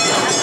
あ!